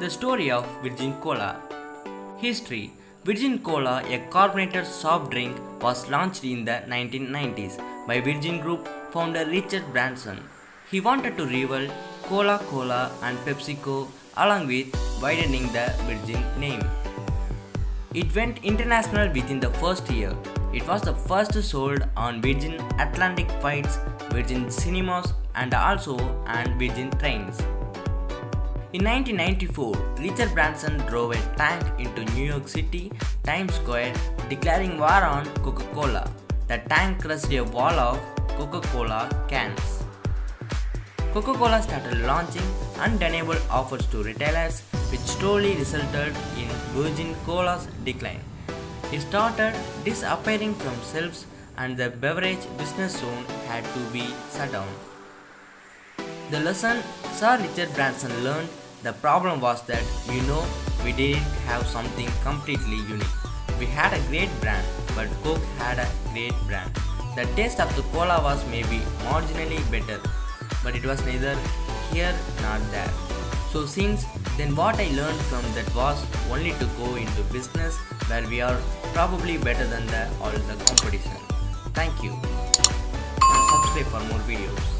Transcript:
The story of Virgin Cola. History Virgin Cola, a carbonated soft drink, was launched in the 1990s by Virgin Group founder Richard Branson. He wanted to rival Coca Cola and PepsiCo along with widening the Virgin name. It went international within the first year. It was the first sold on Virgin Atlantic flights, Virgin Cinemas, and also on Virgin trains. In 1994, Richard Branson drove a tank into New York City Times Square, declaring war on Coca Cola. The tank crushed a wall of Coca Cola cans. Coca Cola started launching undeniable offers to retailers, which slowly resulted in Virgin Cola's decline. It started disappearing from shelves, and the beverage business soon had to be shut down. The lesson Sir Richard Branson learned the problem was that you know we didn't have something completely unique. We had a great brand, but Coke had a great brand. The taste of the cola was maybe marginally better, but it was neither here nor there. So since then what I learned from that was only to go into business where we are probably better than the all the competition. Thank you. And subscribe for more videos.